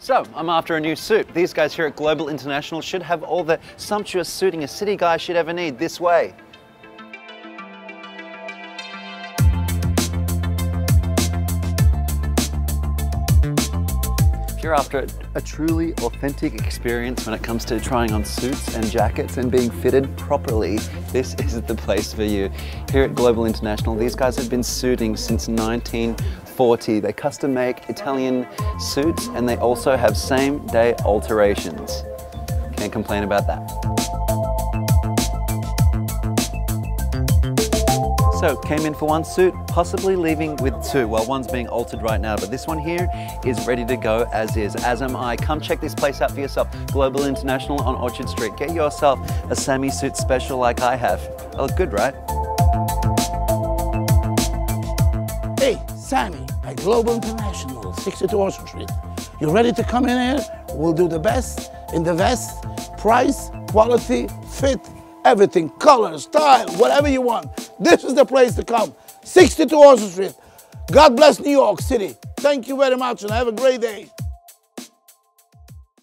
So, I'm after a new suit. These guys here at Global International should have all the sumptuous suiting a city guy should ever need this way. If you're after a truly authentic experience when it comes to trying on suits and jackets and being fitted properly, this is the place for you. Here at Global International, these guys have been suiting since 1940. They custom make Italian suits and they also have same day alterations. Can't complain about that. So came in for one suit, possibly leaving with two. Well, one's being altered right now, but this one here is ready to go as is, as am I. Come check this place out for yourself. Global International on Orchard Street. Get yourself a Sammy suit special like I have. I look good, right? Hey, Sammy at Global International, 62 Orchard Street. You ready to come in here? We'll do the best in the best, Price, quality, fit, everything, color, style, whatever you want. This is the place to come. 62 Orchard Street. God bless New York City. Thank you very much and have a great day.